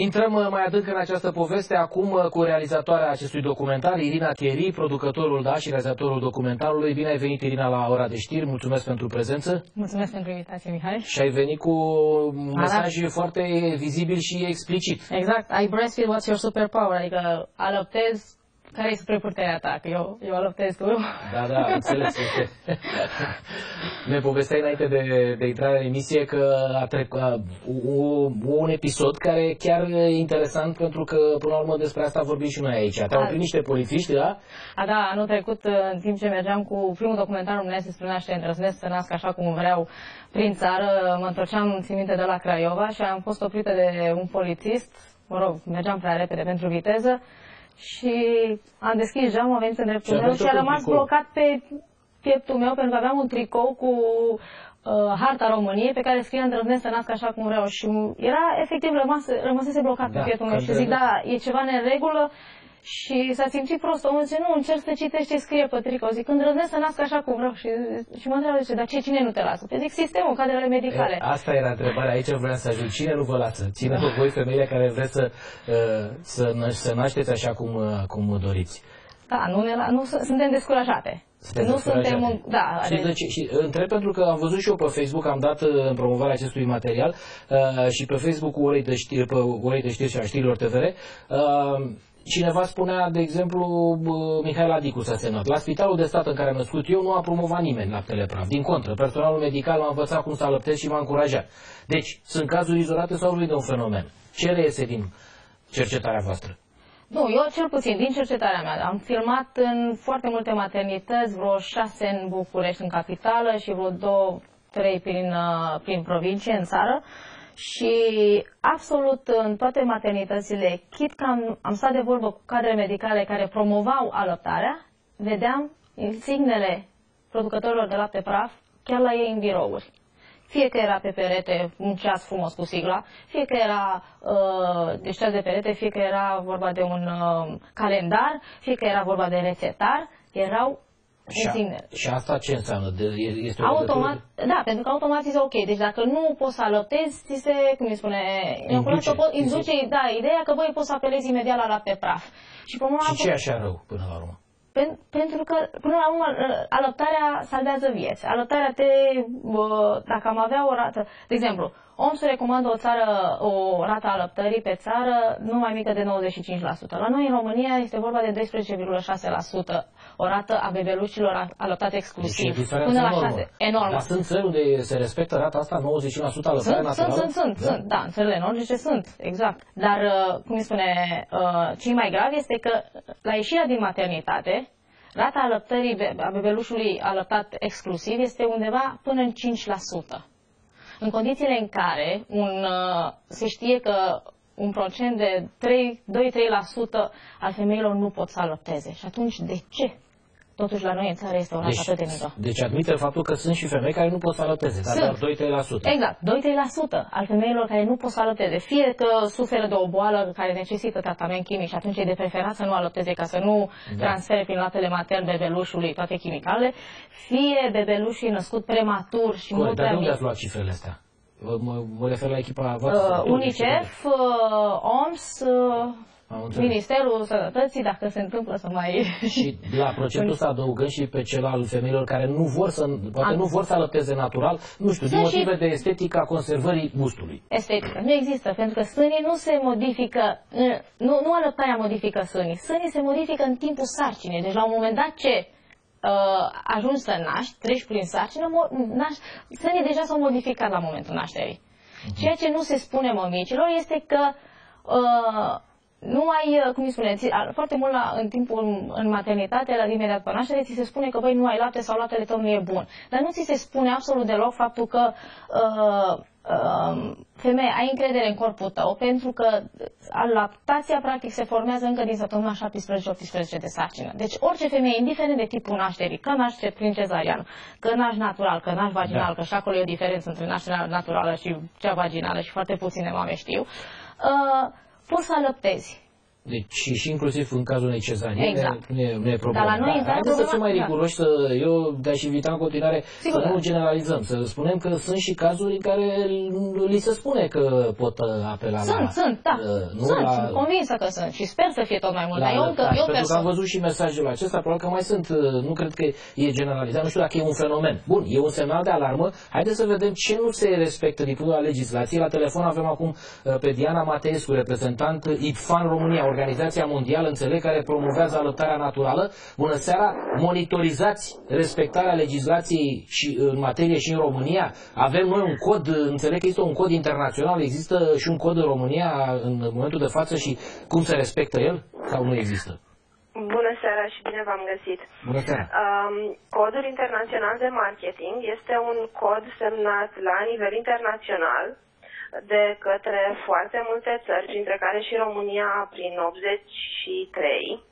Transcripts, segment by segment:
Intrăm uh, mai adânc în această poveste acum uh, cu realizatoarea acestui documentar, Irina Thierry, producătorul da, și realizatorul documentarului. Bine ai venit, Irina, la ora de știri. Mulțumesc pentru prezență. Mulțumesc pentru invitație, Mihai. Și ai venit cu un mesaj Arab. foarte vizibil și explicit. Exact. I breastfeed what's your superpower, adică alăptez care e supraputerea ta? Că eu, eu alăptez tu. Da, da, înțeles. ne povesteai înainte de, de intrarea în emisie că a trecut un episod care e chiar interesant pentru că până la urmă despre asta vorbim și noi aici. Te-au oprit niște polițiști, da? A, da, anul trecut, în timp ce mergeam cu primul documentar românesc despre naștere îndrăznesc să nasc așa cum vreau prin țară, mă întorceam, țin minte, de la Craiova și am fost oprită de un polițist, mă rog, mergeam prea repede pentru viteză, și am deschis geamul, a venit în dreptul și meu și a rămas blocat pe pieptul meu pentru că aveam un tricou cu uh, harta României pe care scria îndrăznesc să nasc așa cum vreau. Și era efectiv rămas, rămăsese blocat da, pe pieptul meu. Și zic da, e ceva neregulă și s-a simțit prost. Omul zice, nu, încerc să citești ce scrie pe tricou. Zic, îndrăznesc să nasc așa cum vreau. Și, și mă întreabă, zice, dar ce, cine nu te lasă? Pe zic, sistemul, cadrele medicale. E, asta era întrebarea, aici vreau să ajung. Cine nu vă lasă? Ține da. voi femeile care vreți să, uh, să, să nașteți așa cum, uh, cum doriți. Da, nu, ne, nu suntem descurajate. Suntem nu suntem un, da, și, deci, și întreb pentru că am văzut și eu pe Facebook, am dat uh, în promovarea acestui material uh, și pe Facebook-ul Orei de Știri, pe Orei de Știri și a Știrilor TVR, uh, Cineva spunea, de exemplu, Mihail Adicu s-a semnat. La spitalul de stat în care am născut eu nu a promovat nimeni laptele praf. Din contră, personalul medical m-a învățat cum să alăptez și m-a încurajat. Deci, sunt cazuri izolate sau vorbim de un fenomen? Ce reiese din cercetarea voastră? Nu, eu cel puțin, din cercetarea mea, am filmat în foarte multe maternități, vreo șase în București, în capitală, și vreo două, trei prin, uh, prin provincie, în țară. Uh, și absolut în toate maternitățile, chit că am, am stat de vorbă cu cadre medicale care promovau alăptarea, vedeam insignele producătorilor de lapte praf chiar la ei în birouri. Fie că era pe perete un ceas frumos cu sigla, fie că era uh, deci ceas de perete, fie că era vorba de un uh, calendar, fie că era vorba de rețetar, erau și, a, și asta ce înseamnă? De, este automat, de... Da, pentru că automat este ok. Deci dacă nu poți să alăptezi, ți se, cum îi spune, induce, po- induce da, ideea că băi, poți să apelezi imediat la lapte praf. Și, problema și ce așa rău până la urmă? Pen, pentru că, până la urmă, alăptarea salvează vieți. Alăptarea te, bă, dacă am avea o rată, de exemplu, OMS recomandă o țară, o rată a alăptării pe țară nu mai mică de 95%. La noi, în România, este vorba de 12,6% o rată a bebelușilor alăptate exclusiv. Deci până la 6. Enormă. Dar sunt țări unde se respectă rata asta 95% alăptare sunt, naturală? Sunt, sunt, sunt, da? sunt. Da, în țările nordice sunt, exact. Dar, uh, cum îi spune, uh, ce mai grav este că la ieșirea din maternitate, rata alăptării a bebelușului alăptat exclusiv este undeva până în 5%. În condițiile în care un, uh, se știe că un procent de 2-3% al femeilor nu pot să alăpteze. Și atunci, de ce? Totuși, la noi în țară este o rată deci, atât de mică. Deci admite faptul că sunt și femei care nu pot să alăpteze, dar doar 2-3%. Exact, 2-3% al femeilor care nu pot să alăpteze. Fie că suferă de o boală care necesită tratament chimic și atunci e de preferat să nu alăpteze ca să nu da. transfere prin laptele matern bebelușului toate chimicale, fie bebelușii născut prematur și Corect, mult dar de unde ați luat cifrele astea? Mă, mă refer la echipa voastră. Uh, UNICEF, uh, OMS, uh, Ministerul Sănătății, dacă se întâmplă să mai... Și la procentul să adăugăm și pe cel al femeilor care nu vor să, poate Am... nu vor să alăpteze natural, nu știu, din motive și... de estetică a conservării gustului. Estetică. Nu există, pentru că sânii nu se modifică, nu, nu alăptarea modifică sânii. Sânii se modifică în timpul sarcinii. Deci la un moment dat ce? uh, ajungi să naști, treci prin sarcină, naști, sânii deja s-au modificat la momentul nașterii. Uh-huh. Ceea ce nu se spune mămicilor este că uh, nu ai, uh, cum îi spune, foarte mult la, în timpul în maternitate, la imediat pe naștere, ți se spune că, băi, nu ai lapte sau laptele tău nu e bun. Dar nu ți se spune absolut deloc faptul că uh, uh, femeie, ai încredere în corpul tău, pentru că lactația, practic, se formează încă din săptămâna 17-18 de sarcină. Deci, orice femeie, indiferent de tipul nașterii, că naște prin cezarian, că naști natural, că naști vaginal, da. că și acolo e o diferență între nașterea naturală și cea vaginală și foarte puține mame știu, uh, poți să alăptezi. Deci și inclusiv în cazul unei cezariene Exact. nu, e, nu e problemă. Dar la noi, da, exact, haideți să fim mai problema- da. riguroși, să, eu te-aș invita în continuare Sigur, să da. nu generalizăm, să spunem că sunt și cazuri în care li se spune că pot uh, apela Sunt, la... sunt, da. uh, nu sunt, la, sunt convinsă că sunt și sper să fie tot mai mult. la Dar eu, încă, alăptare. eu Pentru că am persoană. văzut și mesajul acesta, probabil că mai sunt, uh, nu cred că e generalizat, nu știu dacă e un fenomen. Bun, e un semnal de alarmă, haideți să vedem ce nu se respectă din punctul de vedere al legislației. La telefon avem acum uh, pe Diana Mateescu, reprezentant IPFAN România, Organizația Mondială, înțeleg, care promovează alăptarea naturală. Bună seara, monitorizați respectarea legislației și în materie și în România. Avem noi un cod, înțeleg că este un cod internațional, există și un cod în România în momentul de față și cum se respectă el sau nu există? Bună seara și bine v-am găsit. Bună seara! Um, codul internațional de marketing este un cod semnat la nivel internațional de către foarte multe țări, printre care și România prin 83.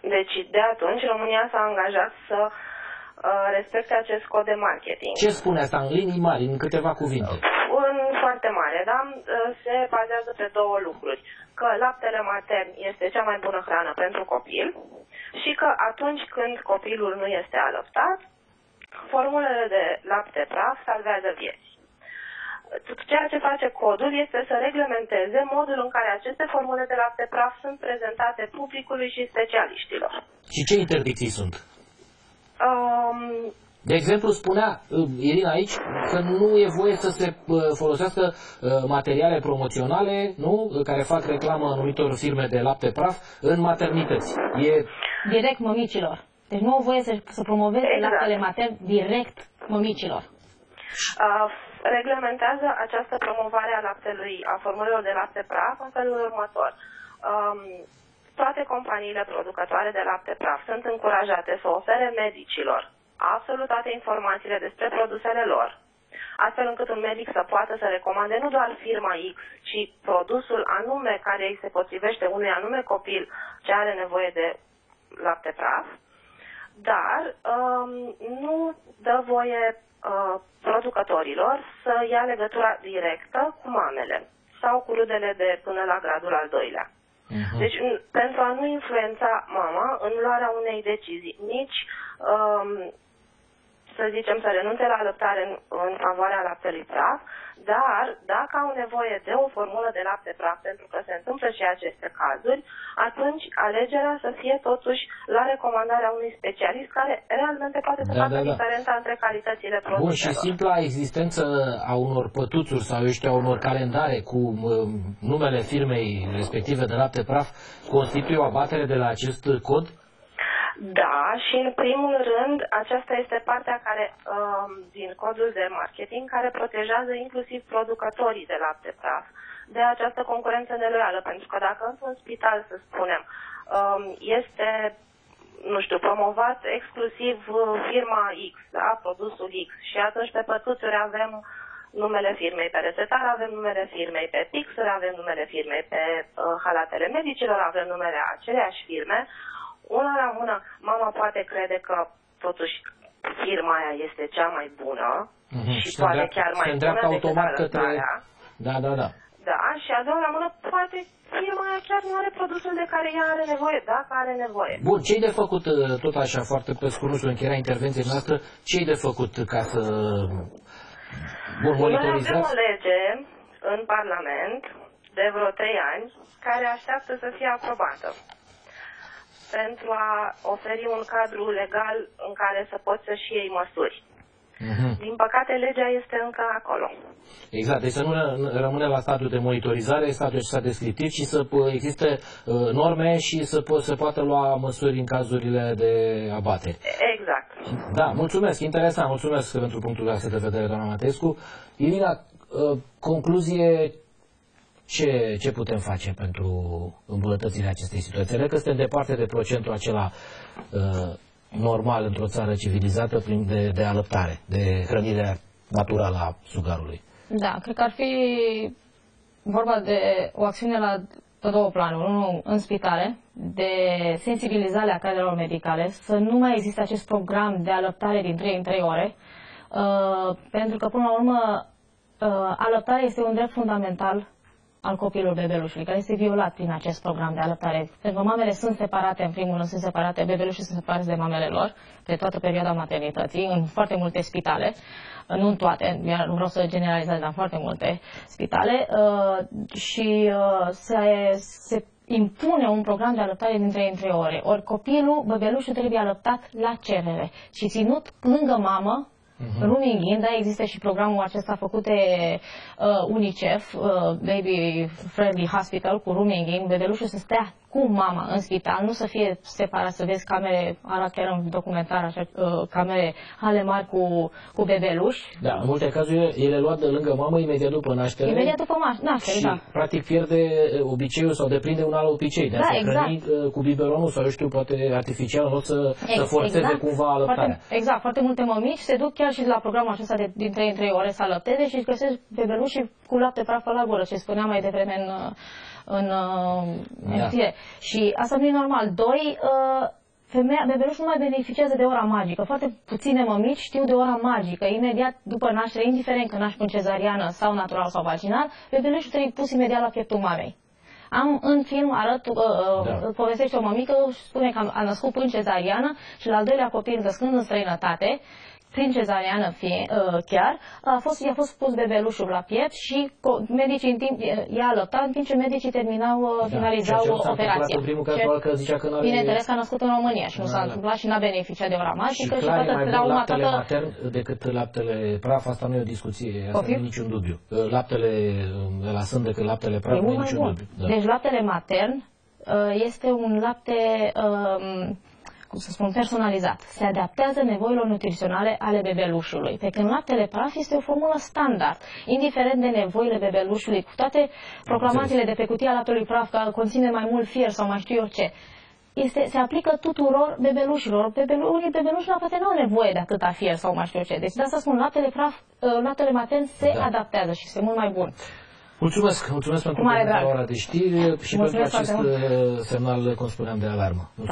Deci de atunci România s-a angajat să uh, respecte acest cod de marketing. Ce spune asta în linii mari, în câteva cuvinte? În foarte mare, da? Se bazează pe două lucruri. Că laptele matern este cea mai bună hrană pentru copil și că atunci când copilul nu este alăptat, formulele de lapte praf salvează vieți. Ceea ce face codul este să reglementeze modul în care aceste formule de lapte praf sunt prezentate publicului și specialiștilor. Și ce interdicții sunt? Um, De exemplu, spunea uh, Irina aici că nu e voie să se uh, folosească uh, materiale promoționale, nu, uh, care fac reclamă anumitor firme de lapte praf în maternități. E Direct mămicilor. Deci nu au voie să, să promoveze Exact. laptele matern direct mămicilor. Uh, reglementează această promovare a laptelui, a formulelor de lapte praf în felul următor. Um, toate companiile producătoare de lapte praf sunt încurajate să ofere medicilor absolut toate informațiile despre produsele lor, astfel încât un medic să poată să recomande nu doar firma X, ci produsul anume care îi se potrivește unui anume copil ce are nevoie de lapte praf, dar um, nu dă voie uh, producătorilor să ia legătura directă cu mamele sau cu rudele de până la gradul al doilea. Mhm. Deci, n- pentru a nu influența mama în luarea unei decizii, nici, um, să zicem, să renunțe la alăptare în, în favoarea laptelui praf, dar dacă au nevoie de o formulă de lapte praf, pentru că se întâmplă și aceste cazuri, atunci alegerea să fie totuși la recomandarea unui specialist care realmente poate să Da, facă da, da. diferența între calitățile produselor. Bun, și simpla existență a unor pătuțuri sau, eu știu, a unor calendare cu um, numele firmei respective de lapte praf constituie o abatere de la acest cod? Da, și în primul rând, aceasta este partea care, um, din codul de marketing care protejează inclusiv producătorii de lapte praf de această concurență neloială. Pentru că dacă într-un spital, să spunem, um, este nu știu, promovat exclusiv uh, firma X, da, produsul X și atunci pe pătuțuri avem numele firmei, pe rețetar avem numele firmei, pe pixuri avem numele firmei, pe uh, halatele medicilor avem numele aceleași firme, una la mână, mama poate crede că totuși firma aia este cea mai bună Mhm. și Se poate îndreaptă- chiar mai se îndreaptă bună decât automat către... alăptarea. Da, da, da. Da, și a doua la mână, poate firma aia chiar nu are produsul de care ea are nevoie, dacă are nevoie. Bun, ce-i de făcut, uh, tot așa, foarte pe scurt, nu știu, încheierea intervenției noastre, ce-i de făcut ca să... Bun, Noi avem monitorizați? o lege în Parlament de vreo trei ani care așteaptă să fie aprobată pentru a oferi un cadru legal în care să poți să-și iei măsuri. Mhm. Din păcate, legea este încă acolo. Exact, deci să nu ră- rămâne la stadiul de monitorizare, stadiul acesta descriptiv, ci să p- existe uh, norme și să po- se poată lua măsuri în cazurile de abateri. Exact. Da, mulțumesc, interesant, mulțumesc pentru punctul ăsta de vedere, doamna Matescu. Irina, uh, concluzie, ce, ce putem face pentru îmbunătățirea acestei situații? Cred că suntem departe de procentul acela uh, normal într-o țară civilizată prin de, de alăptare, de hrănire naturală a sugarului. Da, cred că ar fi vorba de o acțiune la pe două planuri. Unul în spitale, de sensibilizare a cadrelor medicale, să nu mai existe acest program de alăptare din 3 în 3 ore, uh, pentru că, până la urmă, uh, alăptarea este un drept fundamental al copilului bebelușului, care este violat prin acest program de alăptare. Pentru că mamele sunt separate, în primul rând sunt separate, bebelușii sunt separați de mamele lor pe toată perioada maternității, în foarte multe spitale, nu în toate, nu vreau să generalizez, dar în foarte multe spitale, uh, și uh, se, se impune un program de alăptare din 3 în 3 ore. Ori copilul, bebelușul trebuie alăptat la cerere și ținut lângă mamă Uh-huh. Rooming in, da, există și programul acesta făcut de uh, UNICEF, uh, Baby Friendly Hospital, cu rooming in, bebelușul să stea cu mama în spital, nu să fie separat, să vezi camere, arată chiar în documentar, așa, uh, camere ale mari cu, cu bebeluși. Da, în multe cazuri ele luat de lângă mamă imediat după naștere. Imediat după naștere, și, da. practic pierde uh, obiceiul sau deprinde un alt obicei de a da, se exact. hrăni uh, cu biberonul sau eu știu, poate artificial, nu să, Ex, să forțeze exact. cumva alăptarea. Foarte, exact, foarte multe mămici se duc chiar și la programul acesta de, din 3 în 3 ore să alăpteze și își găsesc bebelușii cu lapte praf la gură, ce spuneam mai devreme în în uh, da. Și asta nu e normal. Doi, uh, femeia, bebelușul nu mai beneficiază de ora magică. Foarte puține mămici știu de ora magică. Imediat după naștere, indiferent că naști în cezariană sau natural sau vaginal, bebelușul trebuie pus imediat la pieptul mamei. Am în film arăt, uh, uh, da. povestește o mămică, spune că a născut în cezariană și la al doilea copil născând în străinătate, prin cezariană fie, uh, chiar, a fost, i-a fost pus bebelușul la piept și medicii în timp, i-a alăptat în timp ce medicii terminau, uh, da, finalizau operația. În primul caz, ce, că zicea că are... Bineînțeles că a născut în România și nu s-a da, da. întâmplat și n-a beneficiat de ora magică și, și toată trauma, laptele toată... matern decât laptele praf, asta nu e o discuție, asta nu e niciun dubiu. Uh, laptele la sân decât laptele praf nu e niciun dubiu. Da. Deci laptele matern este un lapte um, cum să spun, personalizat. Se adaptează nevoilor nutriționale ale bebelușului. Pe când laptele praf este o formulă standard, indiferent de nevoile bebelușului, cu toate proclamațiile de pe cutia laptelui praf că conține mai mult fier sau mai știu eu ce. Este, se aplică tuturor bebelușilor. Bebelu, unii bebeluși la poate nu au nevoie de atâta fier sau mai știu eu ce. Deci de asta spun, laptele praf, ă, laptele matern se da. adaptează și este mult mai bun. Mulțumesc, mulțumesc pentru ora de știri și mulțumesc pentru acest semnal, cum spuneam, de alarmă. Mulțumesc.